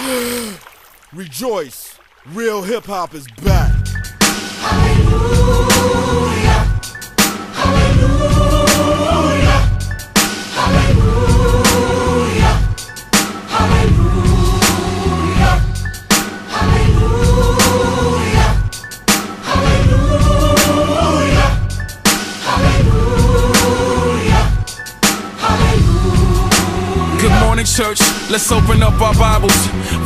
Rejoice, real hip hop is back. Good morning, church. Let's open up our Bibles.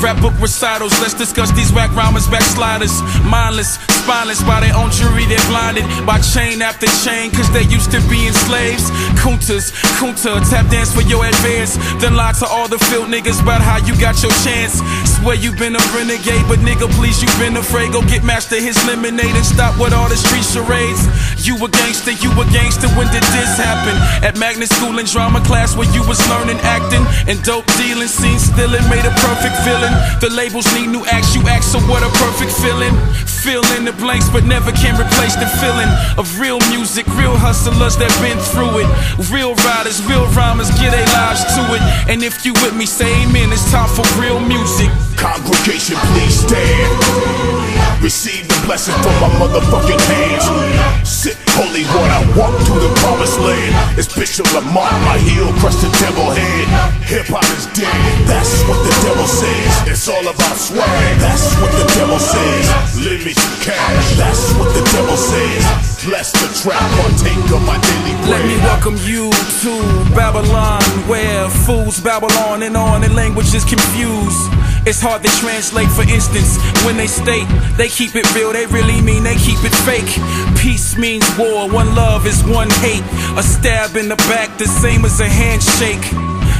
Rap book recitals. Let's discuss these whack rhymers, backsliders. Mindless, spineless by their own jury. They're blinded by chain after chain, cause they used to be slaves. Kuntas, kunta, tap dance for your advance. Then lie to all the field niggas about how you got your chance. Swear you been a renegade, but nigga, please, you been afraid. Go get master his lemonade and stop with all the street charades. You a gangster, you a gangster. When did this happen? At Magnet School and drama class where you was learning acting and dope dealing. Scene stealing made a perfect villain. The labels need new acts, you act, so what a perfect feeling. Fill in the blanks, but never can replace the feeling of real music, real hustlers that been through it. Real riders, real rhymers, get their lives to it. And if you with me, say amen. It's time for real music. Congregation, please stand. Receive the blessing from my motherfucking hands. Sit holy water, walk the promised land. It's Bishop Lamont, my heel, crush the devil head. Hip hop is dead, that's what the devil says. It's all about swag, that's what the devil says. Me some cash, that's what the devil says. Bless the trap, partake of my daily bread. Let me welcome you to Babylon, where fools babble on and on and language is confused. It's hard to translate, for instance, when they state they keep it real, they really mean they keep it fake. Peace means war, one love is one hate. A stab in the back, the same as a handshake.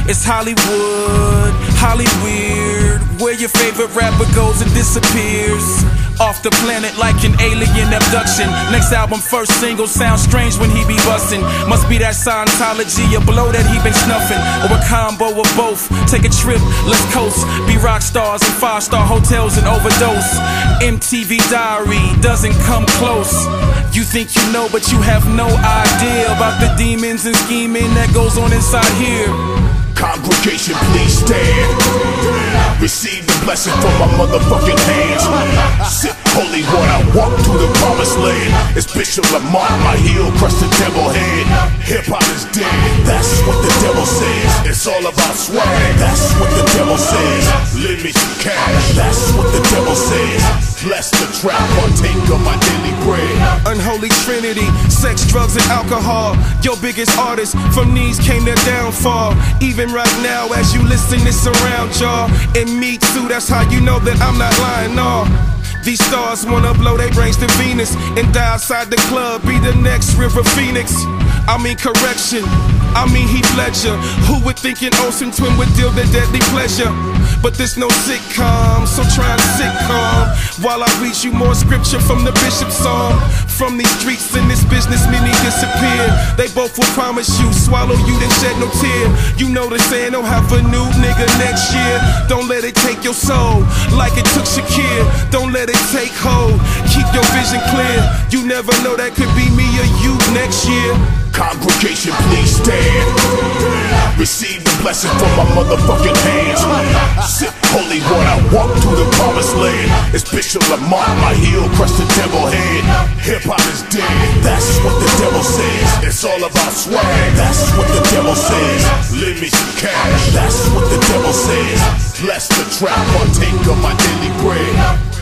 It's Hollywood, Hollyweird, where your favorite rapper goes and disappears. Off the planet like an alien abduction. Next album, first single, sounds strange when he be bustin'. Must be that Scientology, a blow that he been snuffing. Or a combo of both. Take a trip, let's coast. Be rock stars in five star hotels and overdose. MTV Diary doesn't come close. You think you know, but you have no idea about the demons and scheming that goes on inside here. Congregation, please stand. Receive the blessing from my motherfucking hands. It's Bishop Lamont, my heel, crush the devil head. Hip hop is dead, that's what the devil says. It's all about swag, that's what the devil says. Some cash, that's what the devil says. Bless the trap, partake of my daily bread. Unholy trinity, sex, drugs, and alcohol. Your biggest artists from these came their downfall. Even right now, as you listen, it's around y'all. And me too, that's how you know that I'm not lying, no. These stars wanna blow their brains to Venus and die outside the club, be the next River Phoenix. I mean, correction. I mean, Heath Ledger. Who would think an Olsen twin would deal the deadly pleasure? But there's no sitcom, so try and sit calm while I read you more scripture from the bishop's psalm. From these streets in this business, many disappear. They both will promise you, swallow you, then shed no tear. You know the saying, don't have a new nigga next year. Don't let it take your soul like it took Shakur. Don't let it take hold. Keep your vision clear. You never know that could be me or you next year. Congregation, please stand. Receive blessing from my motherfucking hands. Sip holy water, walk to the promised land. It's Bishop Lamont, my heel, crush the devil head. Hip hop is dead, that's what the devil says. It's all about swag, that's what the devil says. Lend me some cash, that's what the devil says. Bless the trap, partake of my daily bread.